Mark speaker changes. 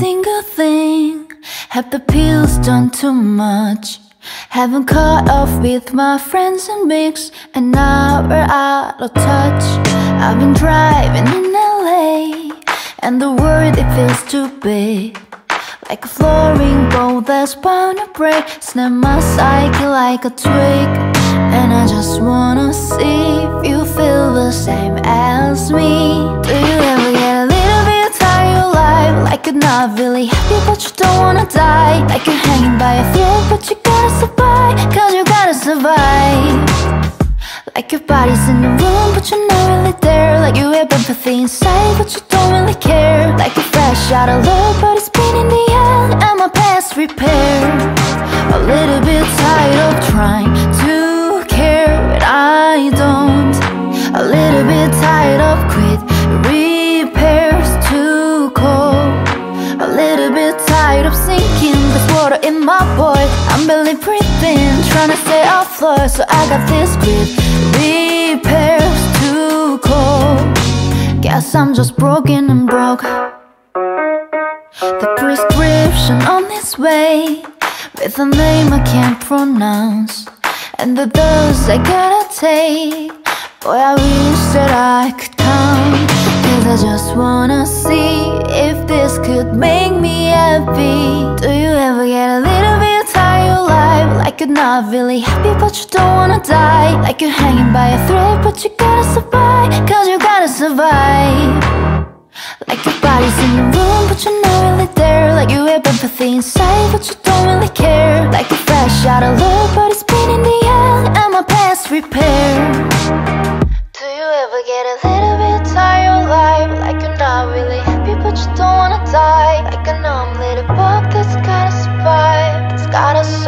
Speaker 1: single thing. Have the pills done too much? Haven't caught up with my friends and mix. And now we're out of touch. I've been driving in LA And the world it feels too big Like a flooring bowl that's bound to break. Snap my psyche like a twig. And I just wanna die. Like you're hanging by a thread but you gotta survive Cause you gotta survive. Like your body's in the room but you're not really there. Like you have empathy inside but you don't really care. Like you're fresh out of love but it's been in the end And my past repair. A little barely breathing Trying to stay afloat So I got this grip. Repairs too cold Guess I'm just broken and broke. The prescription on its way With a name I can't pronounce. And the dose I gotta take. Boy, I wish that I could come. Cause I just wanna see If this could make me happy. Do you ever get a little like you're not really happy but you don't wanna die. Like you're hanging by a thread but you gotta survive Cause you gotta survive. Like your body's in the room but you're not really there. Like you have empathy inside but you don't really care. Like you're fresh out of love but it's been in the end And my past repair. Do you ever get a little bit tired of life? Like you're not really happy but you don't wanna die. Like a numb little bug that's gotta survive It's gotta survive